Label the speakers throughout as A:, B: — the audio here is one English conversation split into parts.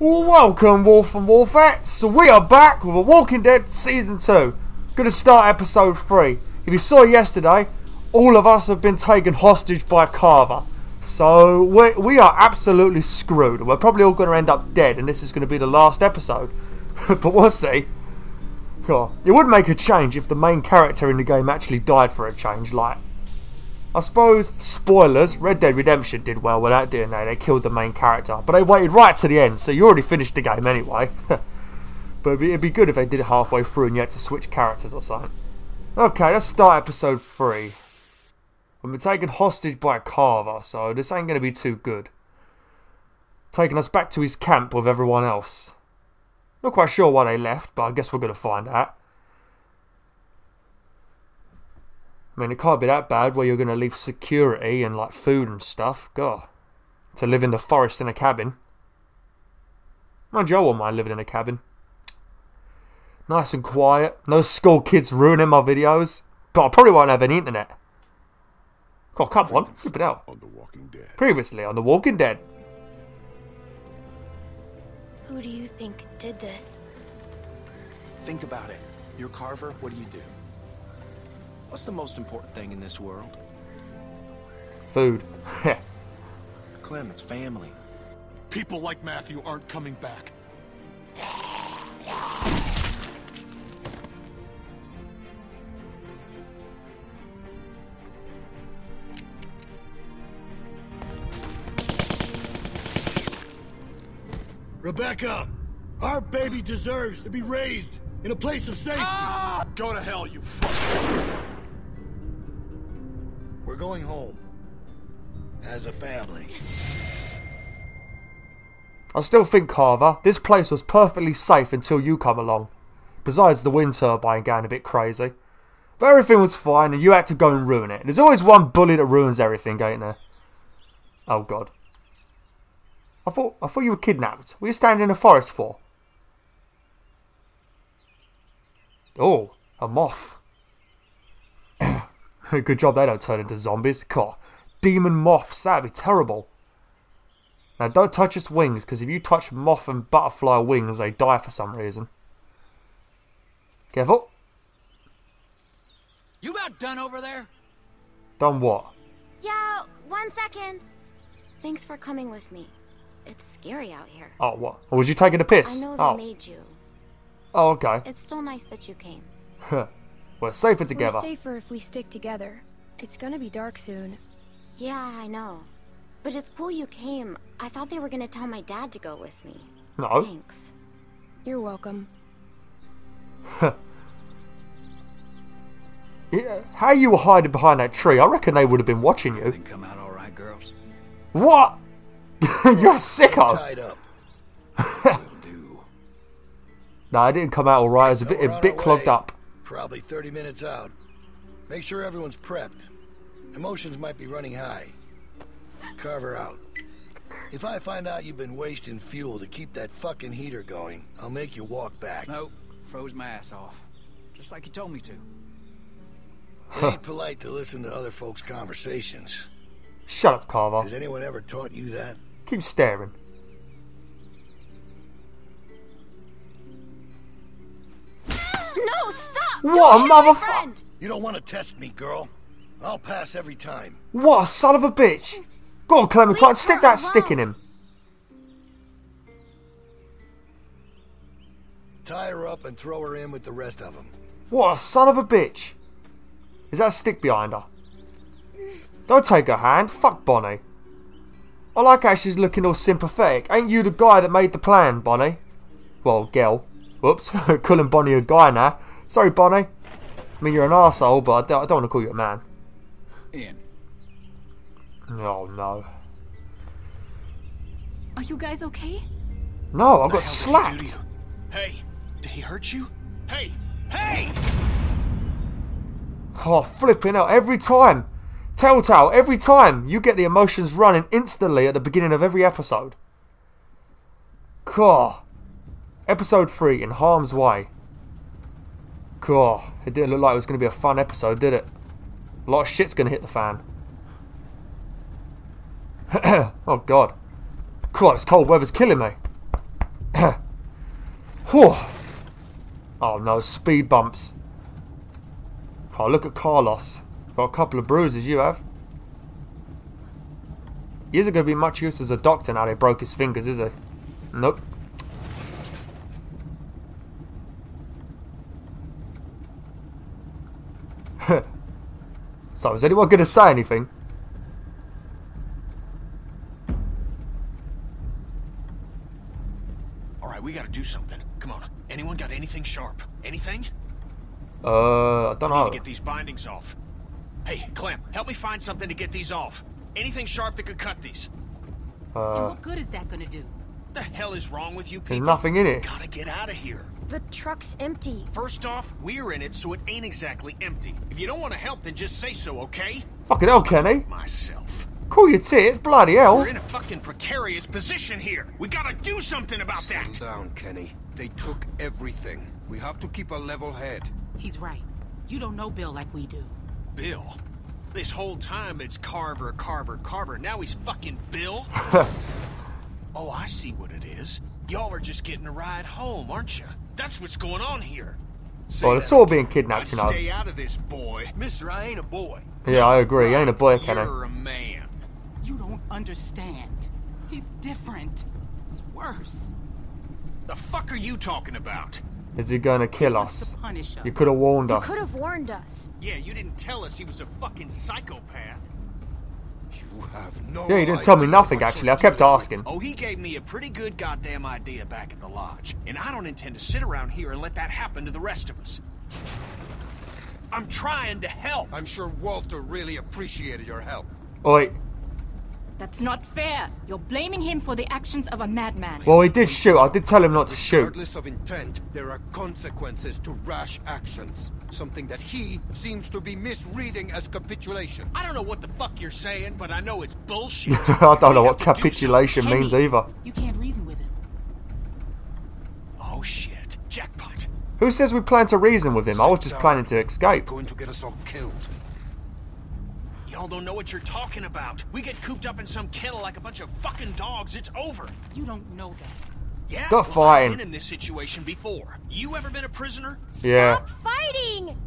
A: Welcome, Wolf and Wolfettes. So we are back with a Walking Dead Season 2. Gonna start episode 3. If you saw yesterday, all of us have been taken hostage by Carver. So we, we are absolutely screwed. We're probably all gonna end up dead, and this is gonna be the last episode. but we'll see. Oh, it would make a change if the main character in the game actually died for a change, like I suppose, spoilers, Red Dead Redemption did well without doing that. They killed the main character. But they waited right to the end, so you already finished the game anyway. but it'd be, it'd be, good if they did it halfway through and you had to switch characters or something. Okay, let's start episode 3. We've been taken hostage by a carver, so this ain't going to be too good. Taking us back to his camp with everyone else. Not quite sure why they left, but I guess we're going to find out. I mean, it can't be that bad where you're going to leave security and like food and stuff. God. To live in the forest in a cabin. Mind you, I won't mind living in a cabin. Nice and quiet. No school kids ruining my videos. But I probably won't have any internet. God, come on. Flip it out.
B: On The Walking Dead.
A: Previously on The Walking Dead.
C: Who do you think did this?
D: Think about it. You're Carver, what do you do? What's the most important thing in this world?
A: Food.
D: Clem, it's family.
B: People like Matthew aren't coming back.
E: Rebecca, our baby deserves to be raised in a place of safety.
B: Ah! Go to hell, you fuck.
E: We're going home. As a family.
A: I still think, Carver, this place was perfectly safe until you come along. Besides the wind turbine going a bit crazy. But everything was fine and you had to go and ruin it. There's always one bully that ruins everything, ain't there? Oh god. I thought I thought you were kidnapped. What are you standing in the forest for? Oh, a moth. Good job they don't turn into zombies. God, demon moths, that'd be terrible. Now don't touch its wings, because if you touch moth and butterfly wings, they die for some reason. Careful.
F: You about done over there?
A: Done what?
C: Yeah, one second. Thanks for coming with me. It's scary out here.
A: Oh, what? Or was you taking a piss?
C: I know they
A: oh.
C: made you.
A: Oh, okay.
C: It's still nice that you came.
A: We're safer together.
G: We're safer if we stick together. It's gonna be dark soon.
C: Yeah, I know. But it's cool you came. I thought they were gonna tell my dad to go with me.
A: No.
C: Thanks.
G: You're welcome.
A: yeah, how you were hiding behind that tree? I reckon they would have been watching you.
F: Everything come out all right, girls.
A: What? You're a sicko.
E: Tied up.
F: Will do.
A: No, it didn't come out all right. It was a bit, a bit clogged up.
E: Probably 30 minutes out. Make sure everyone's prepped. Emotions might be running high. Carver out. If I find out you've been wasting fuel to keep that fucking heater going, I'll make you walk back.
F: Nope. Froze my ass off. Just like you told me to.
E: It ain't polite to listen to other folks' conversations.
A: Shut up, Carver.
E: Has anyone ever taught you that?
A: Keep staring.
C: No, stop!
A: What
C: Don't
A: a motherfucker!
E: You don't want to test me, girl. I'll pass every time.
A: What a son of a bitch! Go on, Clementine,
C: Leave
A: stick
C: her
A: that stick in him.
E: Tie her up and throw her in with the rest of them.
A: What a son of a bitch! Is that a stick behind her? Don't take her hand. Fuck Bonnie. I like how she's looking all sympathetic. Ain't you the guy that made the plan, Bonnie? Well, girl. Whoops. Calling Bonnie a guy now. Sorry, Bonnie. I mean, you're an arsehole, but I don't, I don't want to call you a man.
F: Ian.
A: Oh, no.
G: Are you guys okay?
A: No, I
B: The
A: got
B: hell did he do to
A: slapped.
B: Hey, did he hurt you? Hey, hey!
A: Oh, flipping out every time. Telltale, every time you get the emotions running instantly at the beginning of every episode. God. Episode 3 In Harm's Way. God, it didn't look like it was going to be a fun episode, did it? A lot of shit's going to hit the fan. oh, God. God, this cold weather's killing me. Whew. Oh no, speed bumps. Oh, look at Carlos. Got a couple of bruises, you have. He isn't going to be much use as a doctor now they broke his fingers, is he? Nope. so, is anyone going to say anything?
B: All right, we gotta do something. Come on. Anyone got anything sharp? Anything?
A: Uh, I don't
B: We need
A: know.
B: to get these bindings off. Hey, Clem, help me find something to get these off. Anything sharp that could cut these.
H: Uh, and what good is that gonna do?
B: The hell is wrong with you people?
A: There's nothing in it.
B: Gotta get out of here.
C: The truck's empty.
B: First off, we're in it, so it ain't exactly empty. If you don't want to help, then just say so, okay?
A: Fucking hell, Kenny.
B: Myself.
A: Cool your tits, bloody hell.
B: We're in a fucking precarious position here. We gotta do something about that.
I: Settle down, Kenny. They took everything. We have to keep a level head.
H: He's right. You don't know Bill like we do.
B: Bill. This whole time it's Carver, Carver, Carver. Now he's fucking Bill. oh, I see what it is. Y'all are just getting a ride home, aren't you? That's what's going on here.
A: Well, it's all being kidnapped,
B: I'd
A: you know.
B: stay out of this, boy.
D: Mister, I ain't a boy.
A: Yeah, I agree. He ain't a boy, Kenny.
B: You're a man.
H: You don't understand. He's different. It's worse.
B: The fuck are you talking about?
A: Is he going to kill us?
H: to us.
A: You could have warned us.
C: You
A: us.
C: could have warned us.
B: Yeah, you didn't tell us he was a fucking psychopath.
I: You have no
A: Yeah, he didn't tell me nothing, actually. I kept asking.
B: Oh, he gave me a pretty good goddamn idea back at the lodge. And I don't intend to sit around here and let that happen to the rest of us. I'm trying to help.
I: I'm sure Walter really appreciated your help.
A: Oi.
G: That's not fair. You're blaming him for the actions of a madman.
A: Well, he did shoot. I did tell him not to shoot.
I: Regardless of intent, there are consequences to rash actions. Something that he seems to be misreading as capitulation.
B: I don't know what the fuck you're saying, but I know it's bullshit.
A: I don't know what
B: have to do
A: capitulation
H: Kenny,
A: means either.
H: You can't reason with him.
B: Oh shit. Jackpot.
A: Who says we plan to reason with him? I was just planning to escape.
I: Going to get us all killed.
B: Y'all don't know what you're talking about. We get cooped up in some kennel like a bunch of fucking dogs, it's over.
H: You don't know that.
B: Yeah?
A: Stop
B: well,
A: fighting.
B: I've been in this situation before. You ever been a prisoner?
A: Yeah.
C: Stop fighting!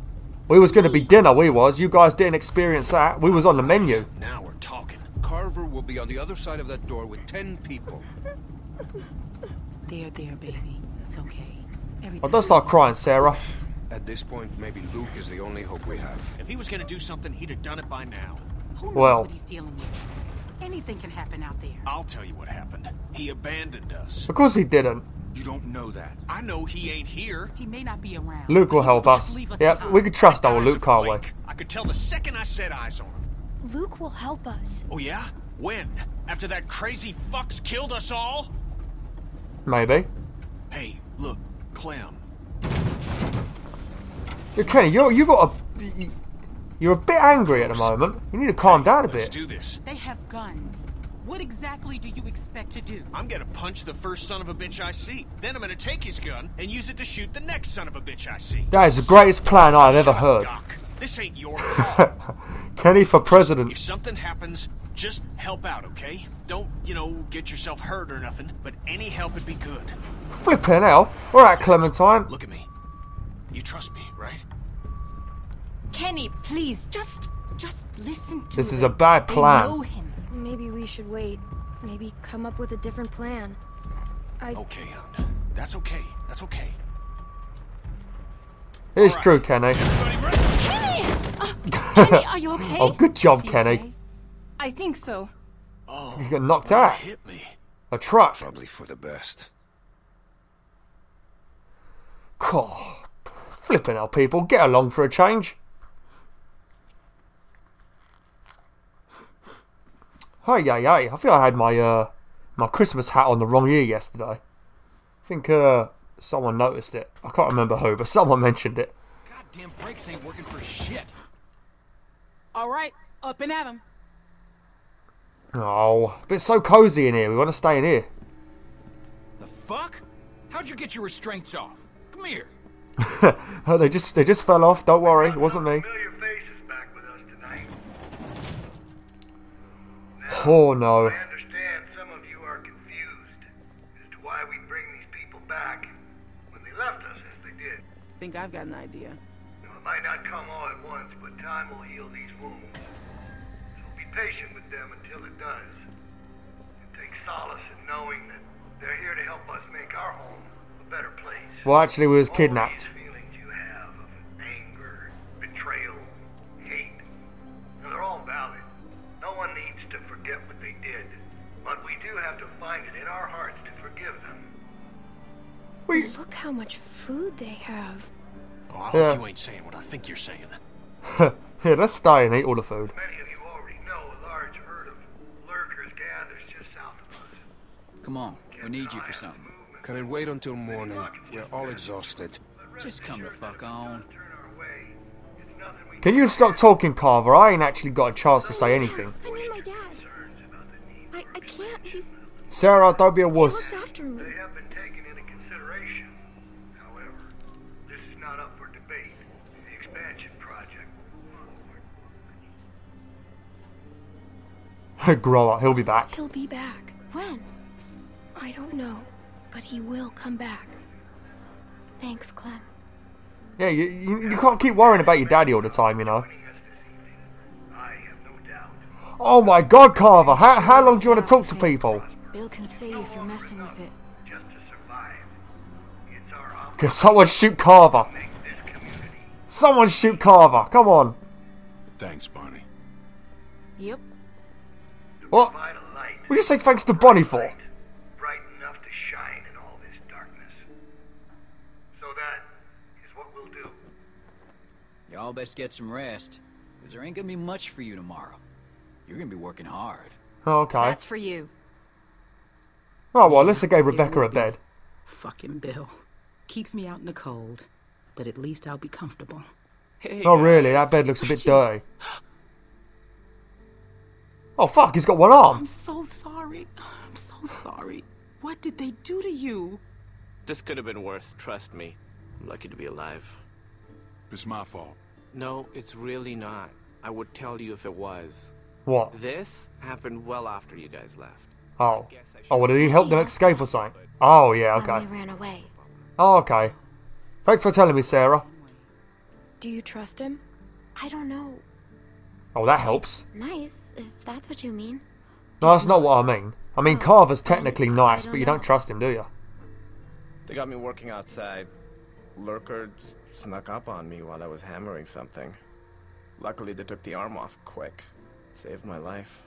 A: We was going to be dinner, we was. You guys didn't experience that. We was on the menu.
B: Now we're talking.
I: Carver will be on the other side of that door with ten people.
H: There, there, baby. It's okay.
A: Oh,
H: Everything.
A: don't start crying, Sarah.
I: At this point, maybe Luke is the only hope we have.
B: If he was gonna do something, he'd have done it by now.
H: Who knows
A: Well-
H: what he's dealing with? Anything can happen out there.
B: I'll tell you what happened. He abandoned us.
A: Of course he didn't.
I: You don't know that.
B: I know he ain't here.
H: He may not be around.
A: Luke will help us.
H: leave us
A: Yeah,
H: behind.
A: we could trust our
B: Guy's
A: Luke,
B: a
A: can't we?
B: I could tell the second I set eyes on him.
C: Luke will help us.
B: Oh yeah? When? After that crazy fucks killed us all?
A: Maybe.
B: Hey, look, Clem.
A: Yeah, Kenny, you're, you got a... you- You're a bit angry at the moment. You need to calm down a bit.
B: Let's
A: bit.
B: do this.
H: They have guns. What exactly do you expect to do?
B: I'm gonna punch the first son of a bitch I see. Then I'm gonna take his gun and use it to shoot the next son of a bitch I see.
A: That is the greatest plan I've ever
B: Shut up,
A: heard.
B: Doc. This ain't your call.
A: Kenny for president.
B: if something happens, just help out, okay? Don't, you know, get yourself hurt or nothing, but any help would be good.
A: Flipping hell. Alright, Clementine.
B: Look at me. You trust me, right?
G: Kenny, please, just just listen to
A: This is a bad
G: They
A: plan.
G: know him.
C: Maybe we should wait. Maybe come up with a different plan. I
B: Okay, hon. That's okay. That's okay.
A: It is
B: Alright.
A: true, Kenny.
G: Kenny! Uh, Kenny, are you okay?
A: Oh, good job, Kenny.
H: okay?
G: I think so.
A: Oh, you got knocked out.
B: hit me?
A: A truck.
I: Probably for the best.
A: God. Flipping hell, people. Get along for a change. Hey, hey, hey. I think I had my uh my Christmas hat on the wrong ear yesterday. I think uh someone noticed it. I can't remember who, but someone mentioned it.
F: Goddamn brakes ain't working for shit.
H: All right, up and at him.
A: Oh, but it's so cozy in here. We want to stay in here.
F: The fuck? How'd you get your restraints off? Come here.
A: Oh, they just they just fell off. Don't worry, it wasn't me.
J: Familiar faces back with us tonight.
A: Oh no.
J: I understand some of you are confused as to why we bring these people back when
K: think I've got an idea.
E: Now, it might not come all at once, but time will heal these wounds. So be patient with them until it does. And take solace in knowing that they're here to help us make our home a better place.
A: Well, actually, we was kidnapped.
E: these feelings you have of anger, betrayal, hate, and they're all valid. No one needs to forget what they did, but we do have to find it in our hearts to forgive them.
C: Look how much food they have.
B: Oh, I hope
A: Yeah.
B: you ain't saying what I think you're saying.
A: Here, let's stay and eat all the food.
E: Many of you already know a large herd of lurkers gathers just south of us.
F: Come on, we need you for something.
L: Can it wait until morning? We're all exhausted.
F: Just come the fuck on.
E: Turn our way. It's nothing we
A: Can you stop talking, Carver? I ain't actually got a chance to say anything.
C: I need my dad. I, I can't. He's
A: Sarah, don't be a
C: he
A: wuss.
C: looks after me.
E: They have been taken into consideration. However, this is not up for debate. The expansion project forward.
A: Grow up, he'll be back.
C: He'll be back. When? I don't know, but he will come back. Thanks, Clem.
A: Yeah, you, you, you can't keep worrying about your daddy all the time, you know.
E: I have no doubt.
A: Oh my god, Carver, how, how long do you want to talk to people?
G: Bill can see if you're messing with it.
E: Just to survive. It's our obligation
A: Can someone shoot Carver?
E: make this community
A: Someone shoot Carver, come on.
L: Thanks, Barney.
G: Yep.
A: What?
E: provide
A: What did you say thanks to Bonnie for?
F: Y'all best get some rest, because there ain't gonna be much for you tomorrow. You're gonna be working hard.
A: Oh, okay.
G: That's for you.
A: Oh well, at least I gave Rebecca a bed.
H: Fucking Bill. Keeps me out in the cold. But at least I'll be comfortable.
A: Oh really, that bed looks a bit dirty. Oh fuck, he's got one arm.
H: I'm so sorry. I'm so sorry. What did they do to you?
M: This could have been worse, trust me. I'm lucky to be alive.
L: It's my fault.
M: No, it's really not. I would tell you if it was.
A: What?
M: This happened well after you guys left.
A: Oh. Oh, well, did he help them escape or something? Oh, yeah, okay.
C: Mommy ran away.
A: Oh, okay. Thanks for telling me, Sarah.
C: Do you trust him? I don't know.
A: Oh, that helps.
C: Nice, if that's what you mean.
A: No, that's not what I mean. I mean, oh, Carver's technically nice, but you don't trust him, do you?
M: They got me working outside. Lurker snuck up on me while I was hammering something. Luckily, they took the arm off quick. Saved my life.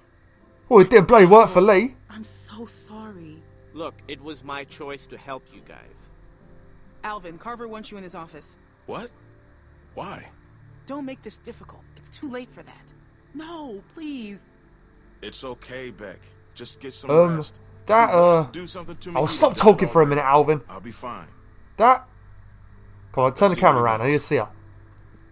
A: Oh, it did bloody work for Lee.
H: I'm so sorry.
M: Look, it was my choice to help you guys.
K: Alvin, Carver wants you in his office.
L: What? Why?
K: Don't make this difficult. It's too late for that. No, please.
L: It's okay, Beck. Just get some
A: Um,
L: rest.
A: that,
L: If you
A: uh...
L: do something to me,
A: Oh,
L: you
A: stop
L: can do it
A: talking for a minute, Alvin.
L: I'll be fine.
A: That... Come on, turn the camera
L: what he
A: around. I need to see her.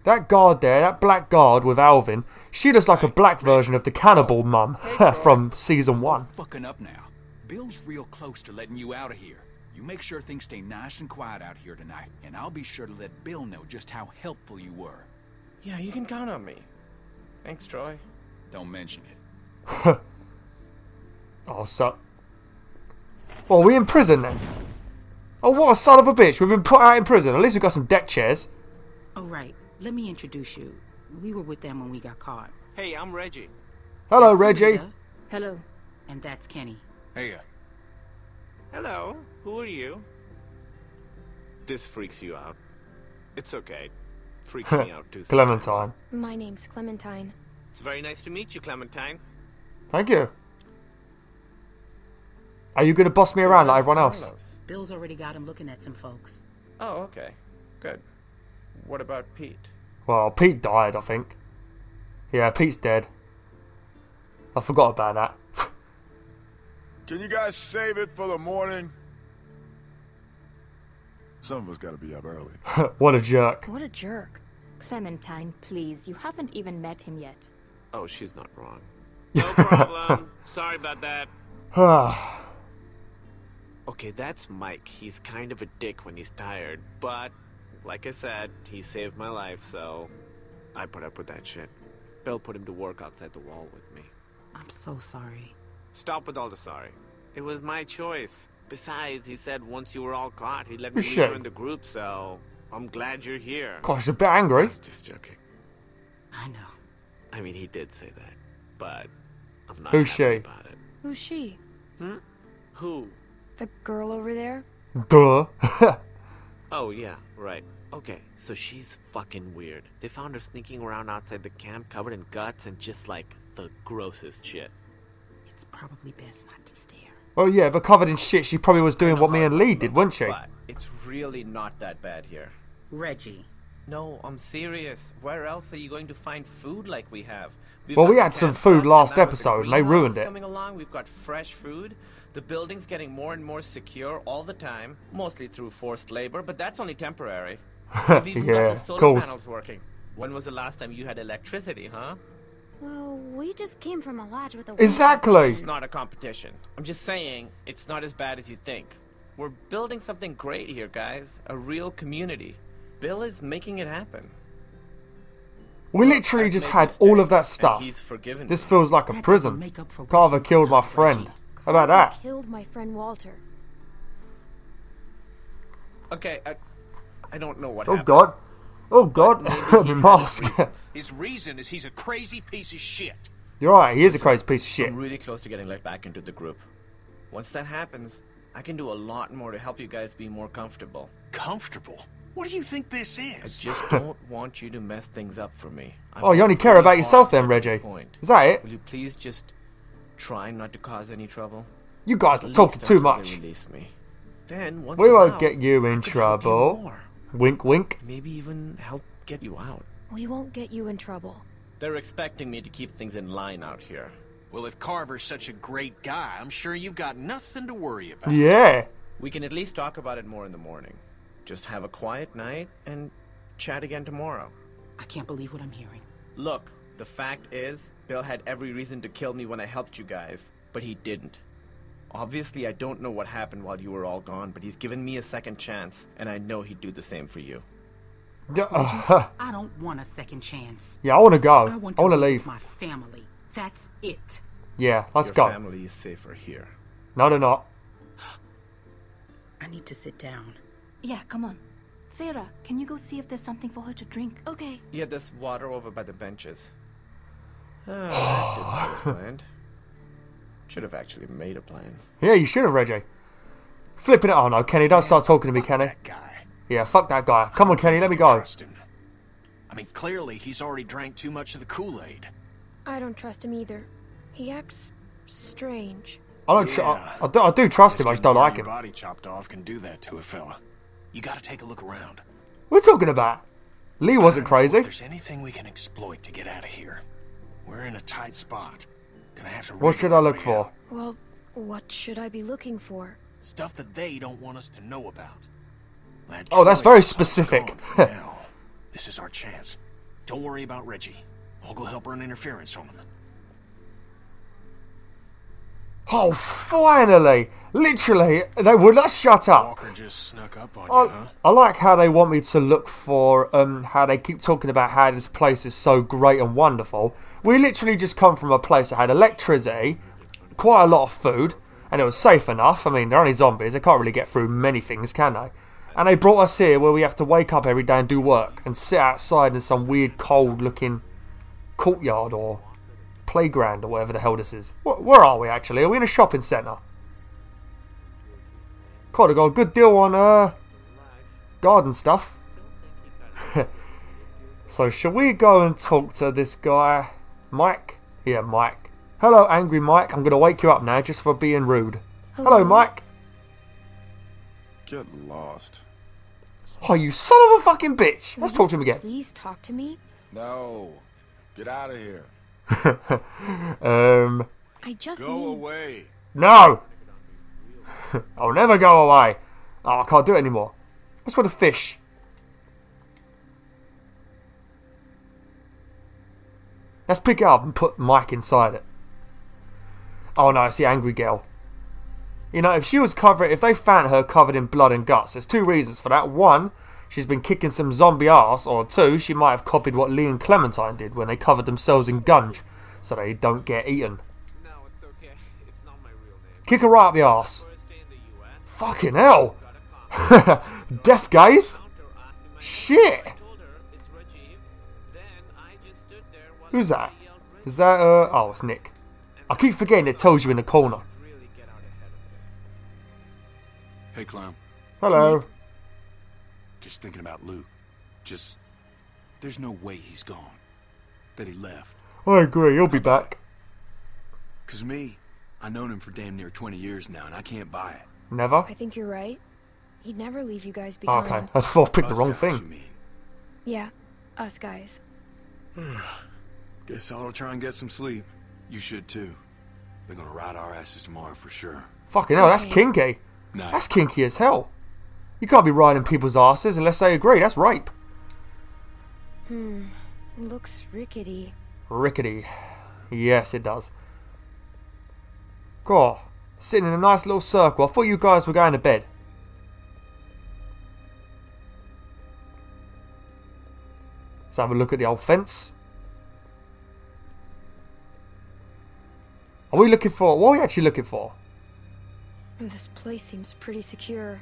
A: That guard there, that black guard with Alvin, she looks like a black version of the cannibal mum from season one.
F: Fucking up now. Bill's real close to letting you out of here. You make sure things stay nice and quiet out here tonight, and I'll be sure to let Bill know just how helpful you were.
M: Yeah, you can count on me. Thanks, Troy.
F: Don't mention it.
A: Oh, so... Oh, are we in prison then? Oh, what a son of a bitch. We've been put out in prison. At least we've got some deck chairs.
H: Oh, right. Let me introduce you. We were with them when we got caught.
M: Hey, I'm Reggie.
A: Hello,
H: That's
A: Reggie.
H: Rita,
G: Hello.
H: And that's Kenny.
L: Hey, uh,
M: Hello, who are you? This freaks you out. It's okay. Freaks me out too. sometimes.
A: Clementine.
C: My name's Clementine.
M: It's very nice to meet you, Clementine.
A: Thank you. Are you going to boss me around like everyone else?
H: Bill's already got him looking at some folks.
M: Oh, okay. Good. What about Pete?
A: Well, Pete died, I think. Yeah, Pete's dead. I forgot about that.
N: Can you guys save it for the morning? Some of us gotta be up early.
A: what a jerk.
G: What a jerk. Clementine, please. You haven't even met him yet.
M: Oh, she's not wrong. No problem. Sorry about that. Okay, that's Mike. He's kind of a dick when he's tired, but like I said, he saved my life, so I put up with that shit. Bill put him to work outside the wall with me.
H: I'm so sorry.
M: Stop with all the sorry. It was my choice. Besides, he said once you were all caught, he'd let me
A: You should.
M: the group, so I'm glad you're here.
A: Gosh, he's a bit angry.
M: Just joking.
H: I know.
M: I mean, he did say that, but I'm not
A: Who's
M: happy
A: she?
M: about it.
C: Who's she?
M: Hmm? Who?
C: The girl over there?
A: Duh.
M: Oh, yeah, right. Okay, so she's fucking weird. They found her sneaking around outside the camp covered in guts and just like the grossest shit.
H: It's probably best not to stare.
A: Oh yeah, but covered in shit, she probably was doing what me and Lee did, wasn't she?
M: But it's really not that bad here.
H: Reggie.
M: No, I'm serious. Where else are you going to find food like we have? We've
A: Well, we had some food last
M: and now with the
A: episode, and they ruined it.
M: Coming along, we've got fresh food. The building's getting more and more secure all the time, mostly through forced labor, but that's only temporary. We've even
A: Yeah,
M: got the solar
A: course.
M: panels working. When was the last time you had electricity, huh?
C: Well, we just came from a lodge with a
A: Exactly.
M: It's not a competition. I'm just saying, it's not as bad as you think. We're building something great here, guys. A real community. Bill is making it happen.
A: We literally just had all of that stuff. This feels like a prison.
H: make up for what
A: Carver killed my friend.
H: Reggie.
A: How about that?
C: Killed my friend Walter.
M: Okay, I, I don't know what
A: Oh
M: happened.
A: god. Oh god.
M: Maybe he
A: the mask.
M: reasons.
B: His reason is he's a crazy piece of shit.
A: You're right, he is a crazy piece of shit.
M: I'm really close to getting let back into the group. Once that happens, I can do a lot more to help you guys be more comfortable.
B: Comfortable? What do you think this is?
M: I just don't want you to mess things up for me. I've
A: Oh, you only care about yourself then, Reggie.
M: point.
A: Is that it?
M: Will you please just try not to cause any trouble?
A: You guys are talking too much.
M: Release me. Then once
A: We won't
M: out,
A: get you in
M: I you
A: trouble. Wink wink.
M: Maybe even help get you out.
C: We won't get you in trouble.
M: They're expecting me to keep things in line out here.
B: Well, if Carver's such a great guy, I'm sure you've got nothing to worry about.
A: Yeah.
M: We can at least talk about it more in the morning. Just have a quiet night and chat again tomorrow.
H: I can't believe what I'm hearing.
M: Look, the fact is, Bill had every reason to kill me when I helped you guys, but he didn't. Obviously, I don't know what happened while you were all gone, but he's given me a second chance, and I know he'd do the same for you.
A: D- uh,
H: I don't want a second chance.
A: yeah, I want to go.
H: I
A: I
H: want
A: want
H: to
A: to leave.
H: my family. That's it.
A: Yeah, let's
M: Your
A: go.
M: family is safer here.
A: No, they're not.
H: I need to sit down.
G: Yeah, come on. Sarah, can you go see if there's something for her to drink?
C: Okay.
M: Yeah, there's water over by the benches. Ah, that didn't go planned. Should have actually made a plan.
A: Yeah, you should have, Reggie. Flipping it. Oh no, Kenny, don't start talking to me, Kenny.
B: That guy.
A: Yeah, fuck that guy. Come on, Kenny, let me go.
B: Trust him. I mean, clearly he's already drank too much of the Kool-Aid.
C: I don't trust him either. He acts strange.
A: I don't. Tr-
B: Yeah.
A: I, I, do, I do trust him. I just don't like
B: your
A: him.
B: Body chopped off can do that to a fella. You gotta take a look around.
A: We're talking about. Lee wasn't
B: I don't know
A: crazy.
B: If there's anything we can exploit to get out of here. We're in a tight spot. Gonna have to.
A: What should I look for?
B: out.
C: Well, what should I be looking for?
B: Stuff that they don't want us to know about. That
A: Oh, that's very specific.
B: gone now. This is our chance. Don't worry about Reggie. I'll go help run interference on him.
A: Oh, finally! Literally, they would not shut up.
B: Walker just snuck up on
A: I,
B: you, huh?
A: I like how they want me to look for um how they keep talking about how this place is so great and wonderful. We literally just come from a place that had electricity, quite a lot of food, and it was safe enough. I mean, they're only zombies; they can't really get through many things, can they? And they brought us here where we have to wake up every day and do work and sit outside in some weird, cold-looking courtyard or playground or whatever the hell this is. Where are we actually? Are we in a shopping centre? Could have got a good deal on uh garden stuff. so shall we go and talk to this guy, Mike? Yeah, Mike. Hello, angry Mike. I'm gonna wake you up now just for being rude. Hello,
C: Hello.
A: Mike.
N: Get lost.
A: Oh, you son of a fucking bitch. Let's talk to him again.
C: Please talk to me.
N: No. Get out of here.
A: um,
C: I just
N: Go
C: need.
N: away.
A: no. I'll never go away. Oh, I can't do it anymore. What's with the fish? Let's pick it up and put Mike inside it. Oh no, it's the angry girl. You know, if she was covered, if they found her covered in blood and guts, there's two reasons for that. One, she's been kicking some zombie ass, or two, she might have copied what Lee and Clementine did when they covered themselves in gunge, so they don't get eaten.
M: No, it's okay. It's not my real name.
A: Kick her right up the arse.
M: First day in the US.
A: Fucking hell! Deaf gays?
M: Counter asked him
A: Shit! Who's that? Is that, uh, oh, it's Nick. I keep forgetting it tells you in the corner.
L: Hey, Clown.
A: Hello.
L: Just thinking about Luke. Just. There's no way he's gone. That he left.
A: I agree, he'll be back.
L: Cause me, I've known him for damn near 20 years now, and I can't buy it.
A: Never?
C: I think you're right. He'd never leave you guys behind.
A: Okay, I thought I picked the wrong thing.
C: Yeah, us guys.
L: Guess I'll try and get some sleep. You should too. They're gonna ride our asses tomorrow for sure.
A: Fucking hell, that's kinky.
L: Nice.
A: That's kinky as hell. You can't be riding people's asses unless they agree. That's rape.
C: Hmm. Looks rickety.
A: Rickety. Yes, it does. God, sitting in a nice little circle. I thought you guys were going to bed. Let's have a look at the old fence. Are we looking for... What are we actually looking for?
C: This place seems pretty secure.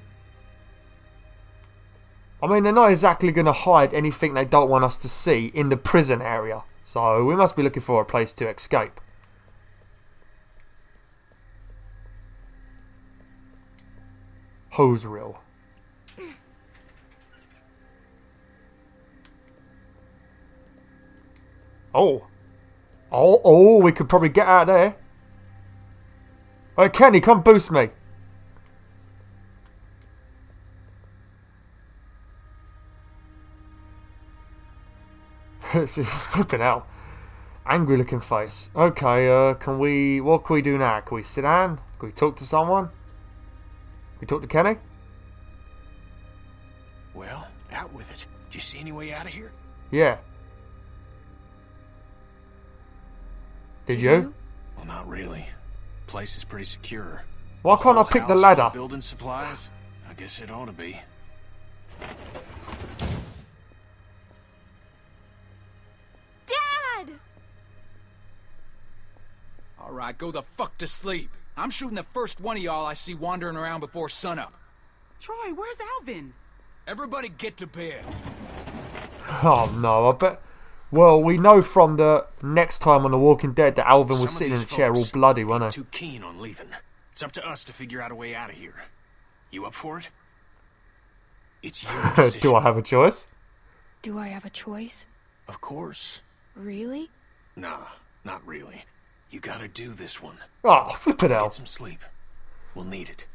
A: I mean, they're not exactly going to hide anything they don't want us to see in the prison area. So we must be looking for a place to escape. Hose reel. Oh. Oh, oh, we could probably get out of there. Hey, Kenny, come boost me. This is flipping out. Angry looking face. Okay, uh, can we. What can we do now? Can we sit down? Can we talk to someone? Can we talk to Kenny?
B: Well, out with it. Do you see any way out of here?
A: Yeah. Did you?
B: Well, not really. Place is pretty secure.
A: Why can't I pick the ladder?
B: Building supplies? I guess it ought to be.
C: Dad!
F: Alright, go the fuck to sleep. I'm shooting the first one of y'all I see wandering around before sunup.
K: Troy, where's Alvin?
F: Everybody get to bed.
A: Oh no, I bet. Well, we know from the next time on The Walking Dead that Alvin was
B: Some of
A: sitting in a chair all bloody,
B: ain't
A: wasn't he?
B: Too keen on leaving. It's up to us to figure out a way out of here. You up for it? It's your decision.
A: Do I have a choice?
C: Do I have a choice?
B: Of course.
C: Really?
B: Nah, not really. You gotta do this one.
A: Oh, flip it out.
B: Get some sleep. We'll need it.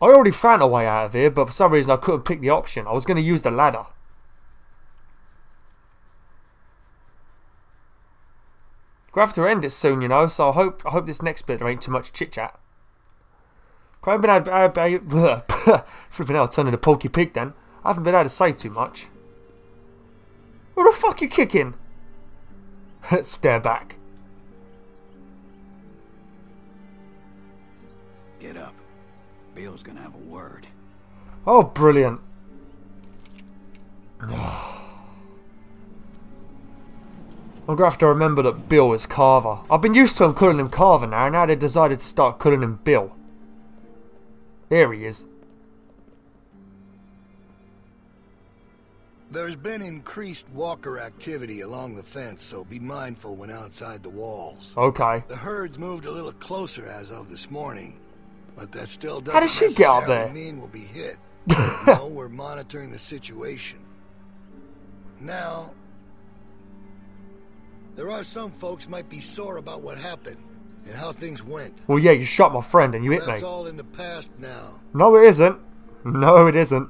A: I already found a way out of here, but for some reason I couldn't pick the option. I was going to use the ladder. Gonna have to end it soon, you know. So I hope I hope this next bit there ain't too much chit chat. I haven't been able, I, I, flipping out, turning a pokey pig. Then I haven't been able to say too much. Who the fuck you kicking? Stare back.
F: Get up. Bill's gonna have a word.
A: Oh, brilliant. I'm gonna have to remember that Bill is Carver. I've been used to him calling him Carver now, and now they decided to start calling him Bill. There he is.
E: There's been increased walker activity along the fence, so be mindful when outside the walls.
A: Okay.
E: The herd's moved a little closer as of this morning, but that still doesn't
A: How did she get
E: necessarily
A: there?
E: mean we'll be hit. no, we're monitoring the situation. Now, there are some folks might be sore about what happened and how things went.
A: Well, yeah, you shot my friend and you hit
E: That's
A: me.
E: all in the past now.
A: No, it isn't. No, it isn't.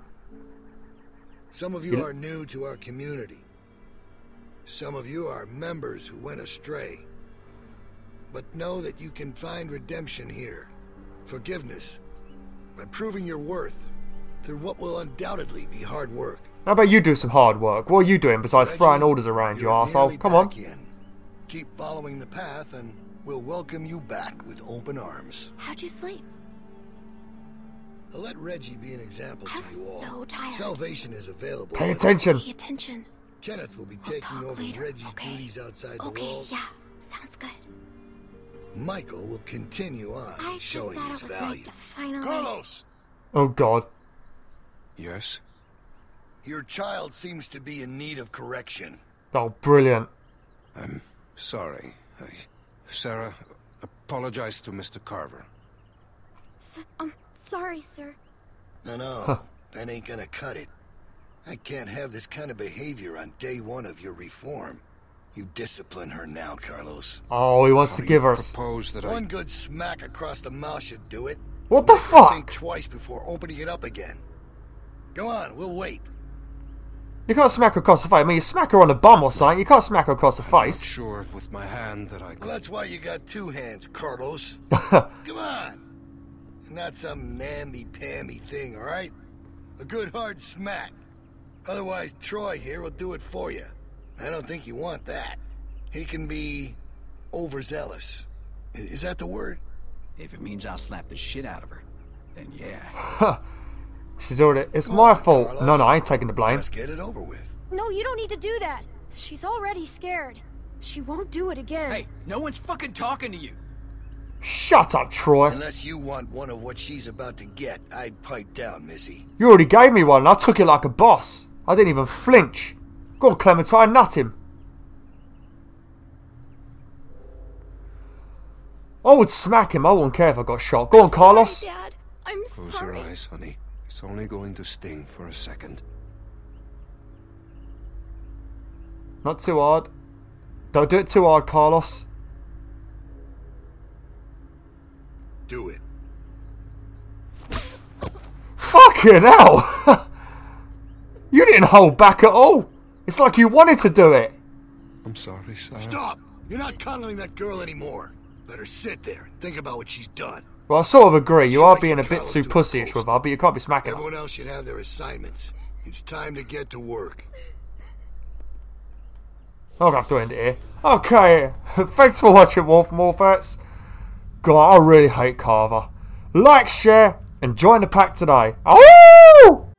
E: Some of you
A: You-
E: are new to our community. Some of you are members who went astray. But know that you can find redemption here. Forgiveness. By proving your worth through what will undoubtedly be hard work.
A: How about you do some hard work? What are you doing besides
E: Reggie,
A: throwing orders around, you arsehole? Come on.
E: in. Keep following the path and we'll welcome you back with open arms.
C: How'd you sleep?
E: Let Reggie be an example to you all.
C: so tired.
E: Salvation is available.
A: Pay attention.
C: Pay attention.
E: Kenneth will be taking over Reggie's duties outside the
C: Okay, yeah. Sounds good.
E: Michael will continue on
C: I
E: showing
C: thought
E: his
C: it was
E: value.
C: nice to finally.
E: Carlos!
A: Oh, God.
L: Yes?
E: Your child seems to be in need of correction.
A: Oh, brilliant.
I: I'm sorry. I, Sarah, apologize to Mr. Carver.
C: S I'm sorry, sir.
E: No, no. that ain't gonna cut it. I can't have this kind of behavior on day one of your reform. You discipline her now, Carlos.
A: Oh, he wants to give her. s-
I: Propose that I...
E: One good smack across the mouth should do it.
A: What the fuck?
E: Think
A: fuck?
E: twice before opening it up again. Go on, we'll wait.
A: You can't smack her across the face. I mean, you smack her on the bum or something. You can't smack her across the face.
I: Sure, with my hand that I
E: Well, that's why you got two hands, Carlos. Come on. Not some namby-pamby thing, all right? A good hard smack. Otherwise, Troy here will do it for you. I don't think you want that. He can be overzealous. Is that the word?
F: If it means I'll slap the shit out of her, then yeah.
A: She's already. It's my fault. No, no, I ain't taking the blame.
E: Let's get it over with.
C: No, you don't need to do that. She's already scared. She won't do it again.
F: Hey, no one's fucking talking to you.
A: Shut up, Troy.
E: Unless you want one of what she's about to get, I'd pipe down, Missy.
A: You already gave me one, and I took it like a boss. I didn't even flinch. Go on, Clementine, nut him. I would smack him. I wouldn't care if I got shot. Go on, Carlos.
C: Sorry, Dad. I'm
I: Close your eyes, honey. It's only going to sting for a second.
A: Not too hard. Don't do it too hard, Carlos.
E: Do it.
A: Fucking hell! you didn't hold back at all. It's like you wanted to do it.
I: I'm sorry, Sarah.
E: Stop! You're not coddling that girl anymore. Let her sit there and think about what she's done.
A: Well, I sort of agree. You are being a bit too pussyish with her, but you can't be smacking her.
E: Everyone else should have their assignments. It's time to get to work.
A: I'll have to end it here. Okay, thanks for watching Wolf Morphets. God, I really hate Carver. Like, share, and join the pack today. Oh!